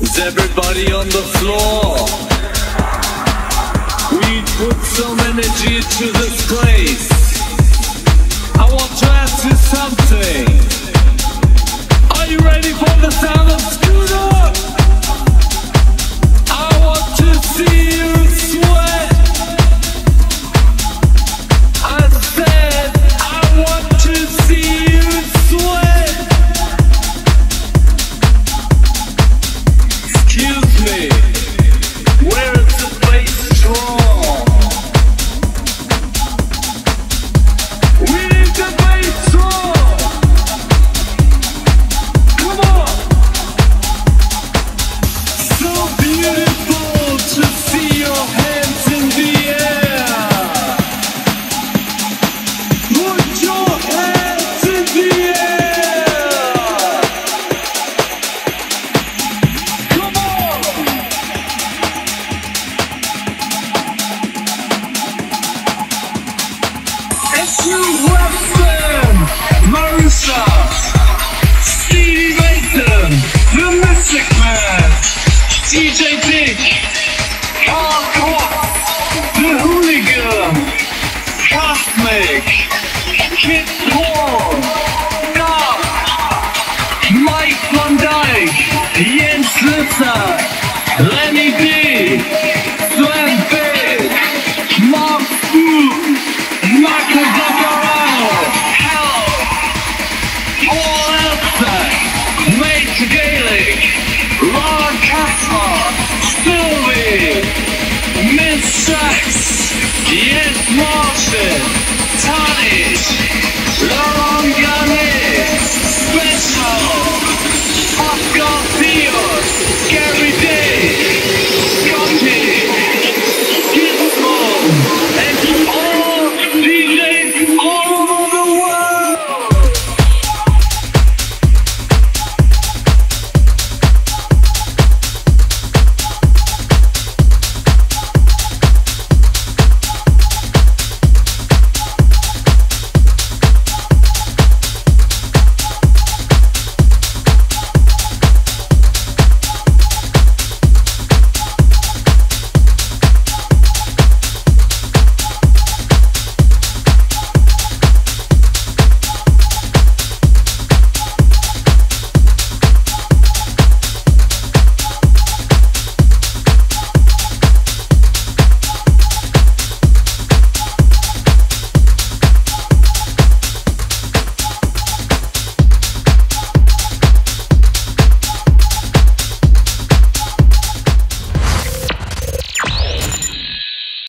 Is everybody on the floor? We put some energy into this place. I want to ask you something. Are you ready for the sound of Let me go.